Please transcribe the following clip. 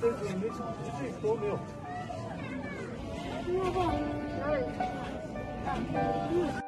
这个没 thì mình sẽ?